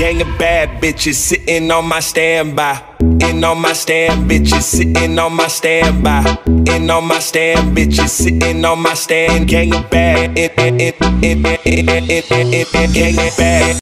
gang of bad bitches sitting on my standby. In on my stand, bitches sitting on my standby. In on my stand, bitches sitting on my stand. Gang of bad, gang of bad,